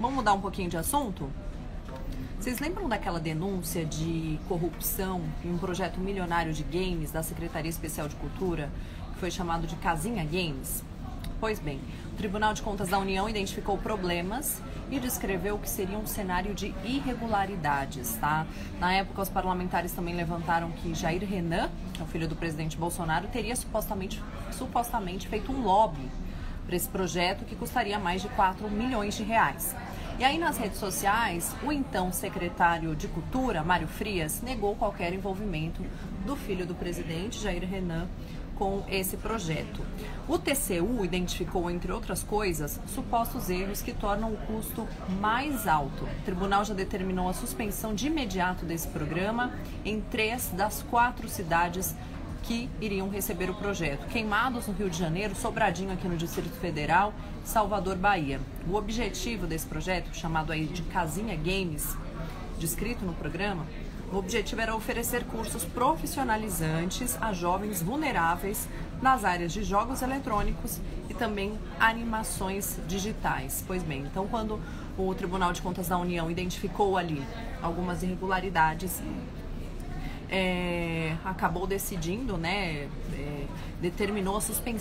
Vamos mudar um pouquinho de assunto? Vocês lembram daquela denúncia de corrupção em um projeto milionário de games da Secretaria Especial de Cultura, que foi chamado de Casinha Games? Pois bem, o Tribunal de Contas da União identificou problemas e descreveu o que seria um cenário de irregularidades, tá? Na época, os parlamentares também levantaram que Jair Renan, que é o filho do presidente Bolsonaro, teria supostamente, supostamente feito um lobby para esse projeto que custaria mais de 4 milhões de reais. E aí nas redes sociais, o então secretário de Cultura, Mário Frias, negou qualquer envolvimento do filho do presidente, Jair Renan, com esse projeto. O TCU identificou, entre outras coisas, supostos erros que tornam o custo mais alto. O tribunal já determinou a suspensão de imediato desse programa em três das quatro cidades que iriam receber o projeto. Queimados no Rio de Janeiro, Sobradinho aqui no Distrito Federal, Salvador, Bahia. O objetivo desse projeto, chamado aí de Casinha Games, descrito no programa, o objetivo era oferecer cursos profissionalizantes a jovens vulneráveis nas áreas de jogos eletrônicos e também animações digitais. Pois bem, então quando o Tribunal de Contas da União identificou ali algumas irregularidades, é, acabou decidindo, né, é, determinou a suspensão